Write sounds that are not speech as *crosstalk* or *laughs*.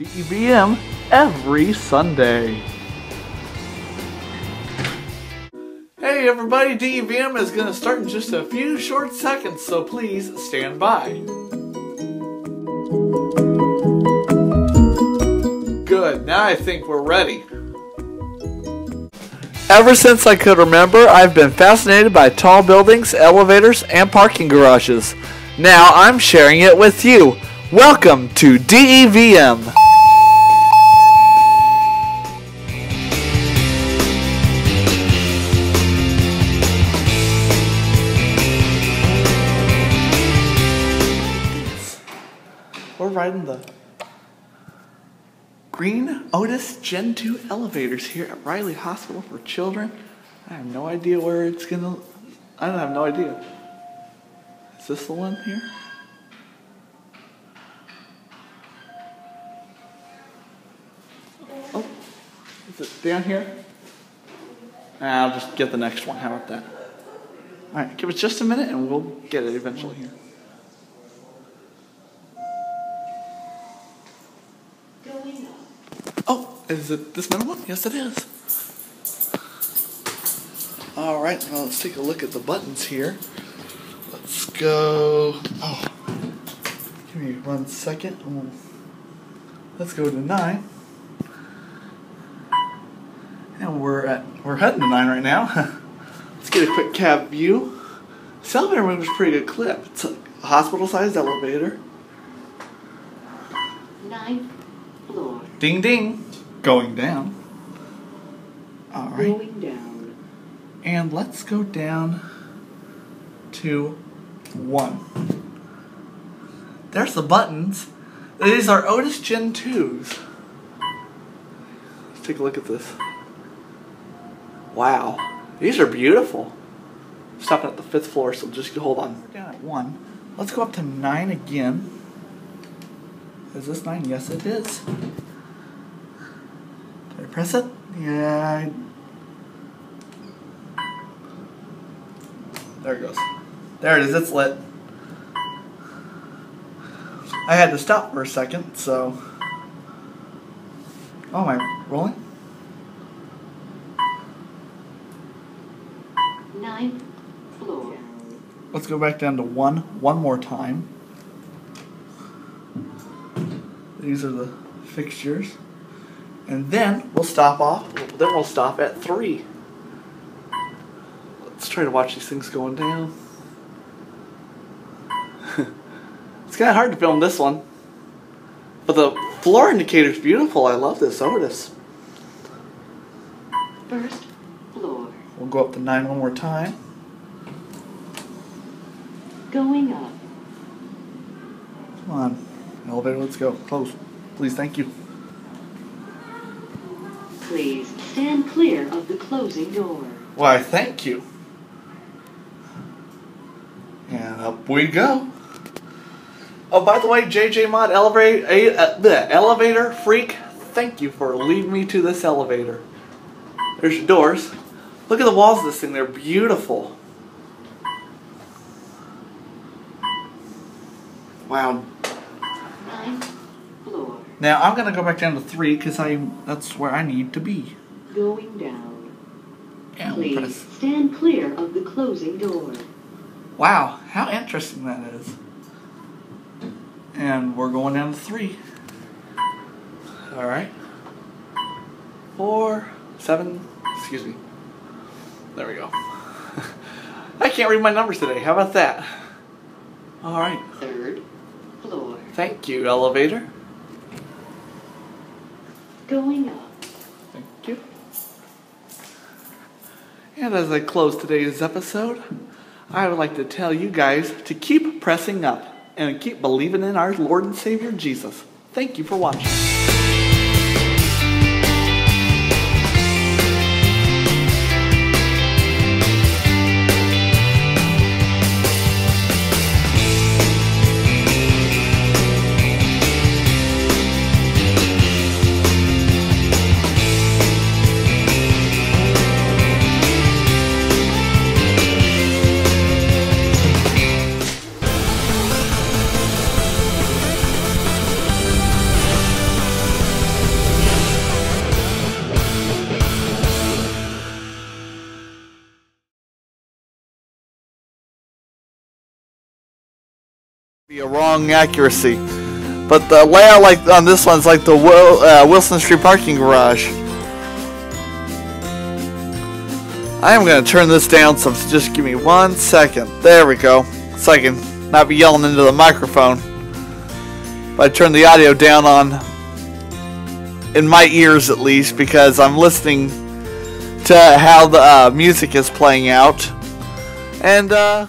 DEVM every Sunday. Hey everybody, DEVM is going to start in just a few short seconds, so please stand by. Good, now I think we're ready. Ever since I could remember, I've been fascinated by tall buildings, elevators, and parking garages. Now I'm sharing it with you. Welcome to DEVM. We're riding the green Otis Gen 2 elevators here at Riley Hospital for Children. I have no idea where it's gonna. I don't have no idea. Is this the one here? Oh, is it down here? I'll just get the next one. How about that? All right, give us just a minute and we'll get it eventually here. Oh, is it this middle one? Yes, it is. All right, now let's take a look at the buttons here. Let's go. Oh, give me one second. Let's go to nine. And we're at we're heading to nine right now. *laughs* let's get a quick cab view. This elevator moves pretty good clip. It's a hospital-sized elevator. Ninth floor. Ding ding. Going down. All right. Going down. And let's go down to one. There's the buttons. These are Otis Gen 2s. Let's take a look at this. Wow. These are beautiful. Stopping at the fifth floor, so just hold on. We're down at one. Let's go up to nine again. Is this nine? Yes, it is. Did I press it? Yeah, I There it goes. There it is, it's lit. I had to stop for a second, so. Oh, am I rolling? Nine floor. Let's go back down to one, one more time. These are the fixtures. And then we'll stop off, then we'll stop at three. Let's try to watch these things going down. *laughs* it's kind of hard to film this one. But the floor indicator's beautiful. I love this Otis. First floor. We'll go up to nine one more time. Going up. Come on. Elevator, let's go. Close. Please, thank you. Please stand clear of the closing door. Why, thank you. And up we go. Oh, by the way, JJ Mod elevator, uh, the elevator freak, thank you for leading me to this elevator. There's your doors. Look at the walls of this thing, they're beautiful. Wow. Ninth floor. Now I'm gonna go back down to three because I that's where I need to be. Going down. We'll Please press. stand clear of the closing door. Wow, how interesting that is. And we're going down to three. All right. Four, seven, excuse me. There we go. *laughs* I can't read my numbers today. How about that? All right. Third floor. Thank you, elevator. Going up. Thank you. And as I close today's episode, I would like to tell you guys to keep pressing up and keep believing in our Lord and Savior Jesus. Thank you for watching. Be a wrong accuracy. But the layout like on this one's like the Wil- uh, Wilson Street parking garage. I am gonna turn this down, so just give me one second. There we go. So I can not be yelling into the microphone. But I turn the audio down on, in my ears at least, because I'm listening to how the uh, music is playing out. And, uh,